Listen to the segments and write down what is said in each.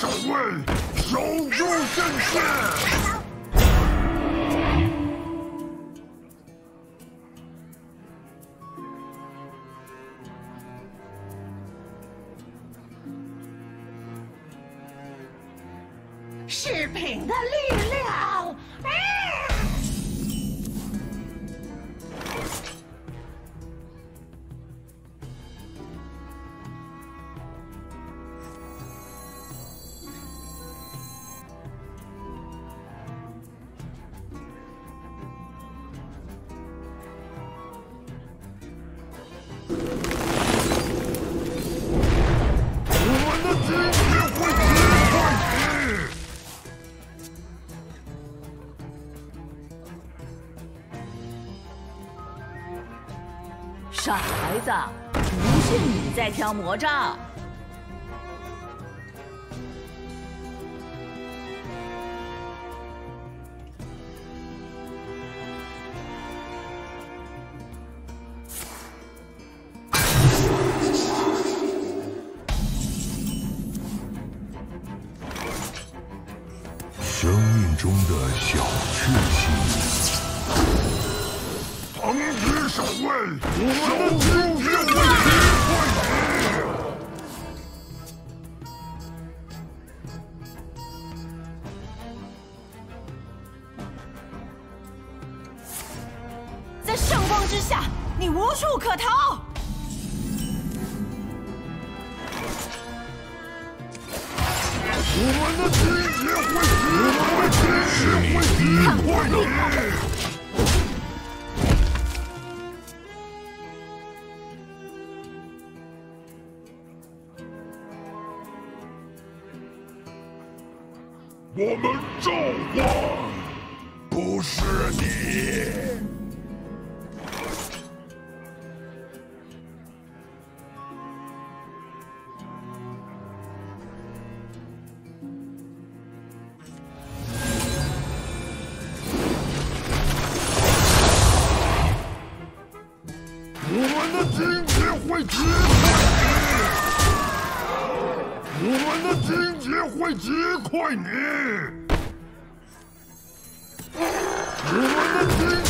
守卫，守住阵线。在挑魔杖。生命中的小确幸。旁边守卫，之下，你无处可逃。我们的今天会击败你，今天会击败你。我们们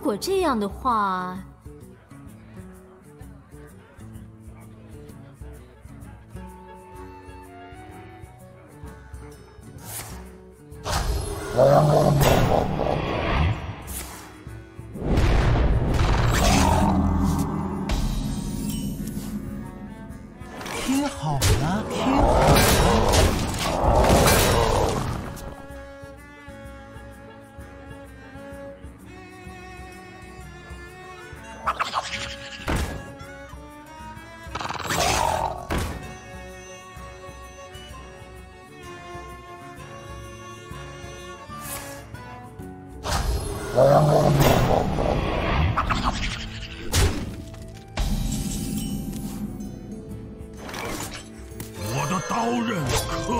如果这样的话，我的刀刃渴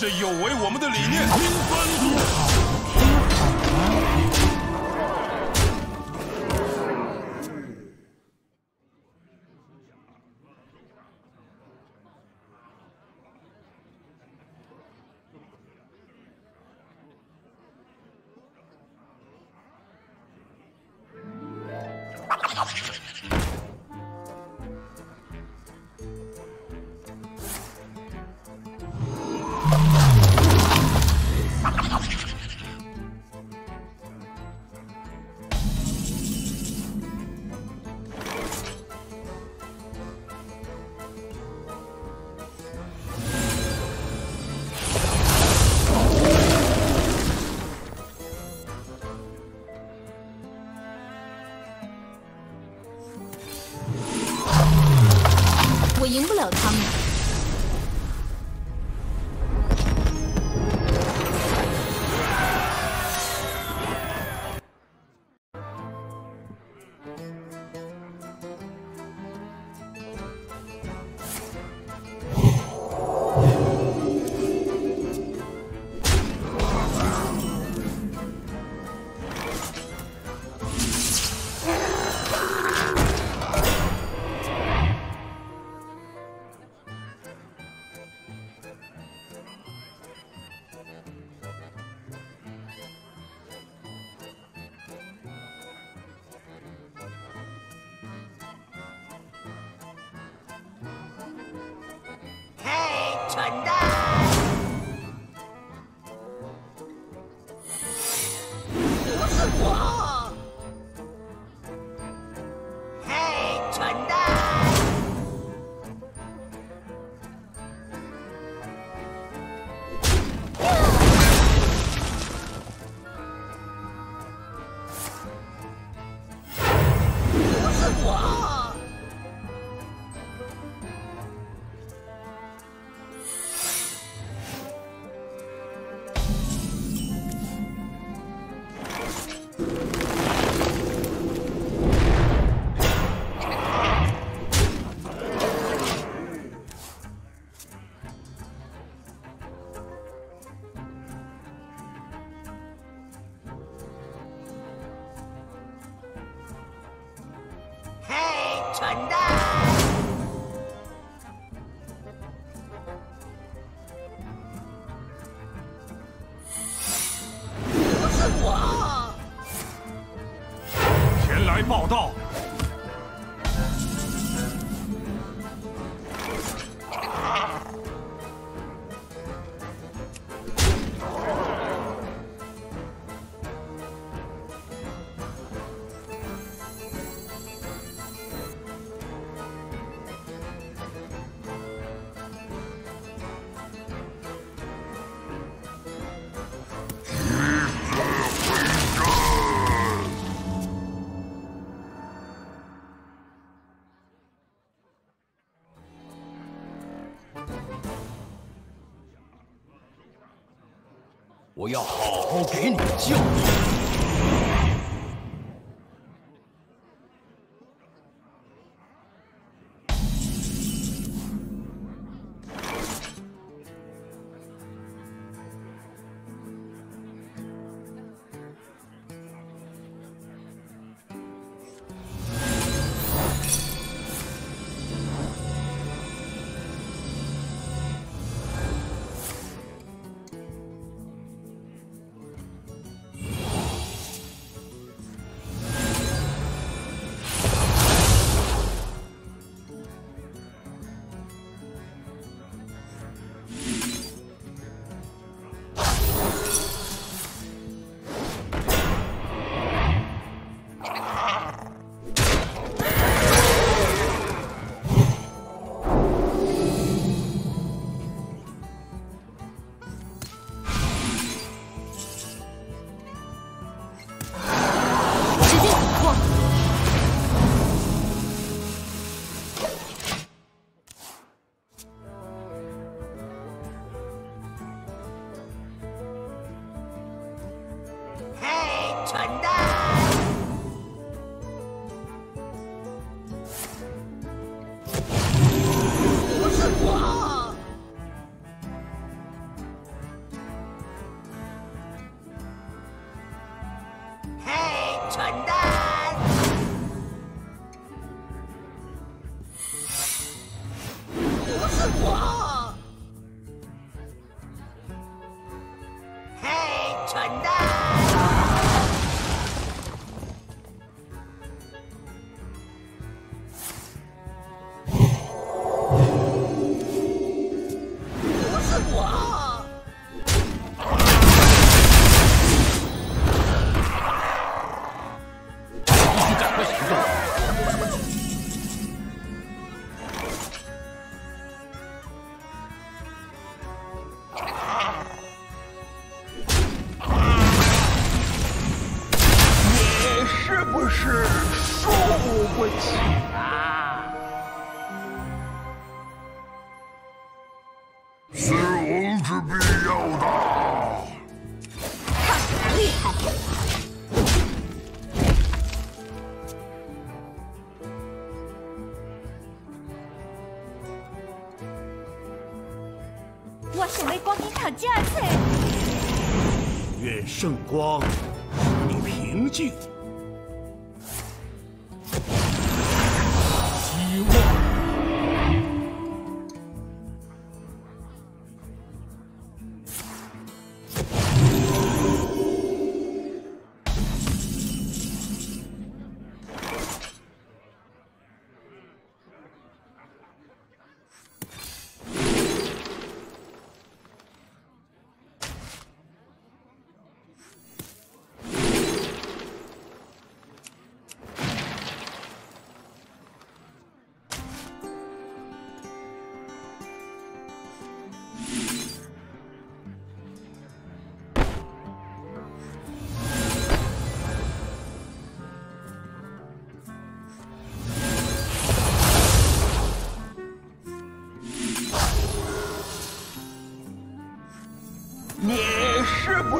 这有违我们的理念，赢不了他们。我要好好给你教训。我想要赶紧读这册。愿圣光使你平静。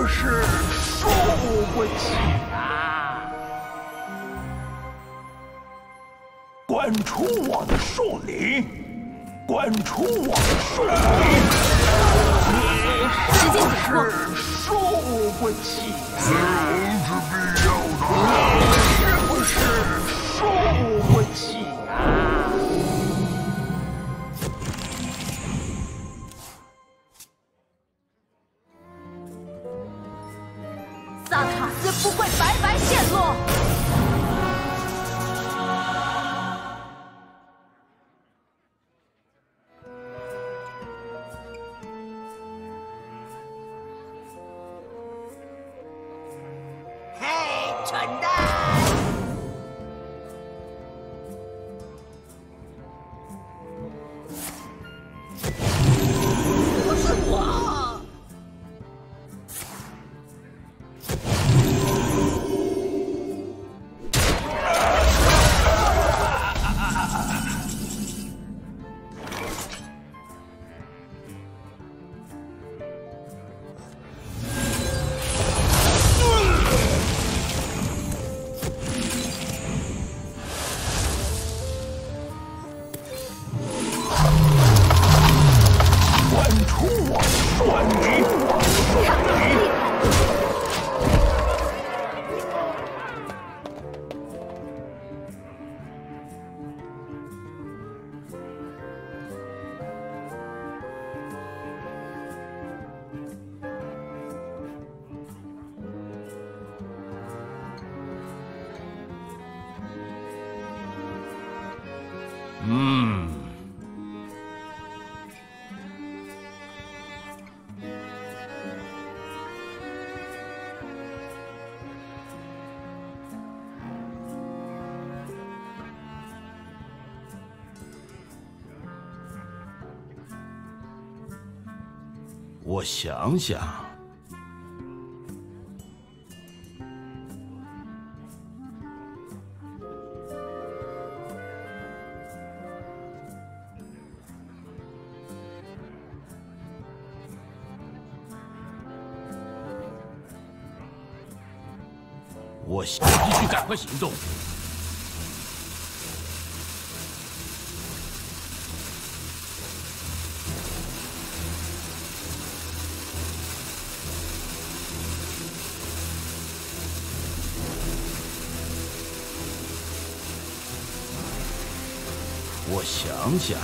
是不是输不起啊？滚出我的树林！滚出我的树林！你是不是输不起啊？你是不萨卡斯不会白白陷落。我想想，我想必须赶快行动。我想想，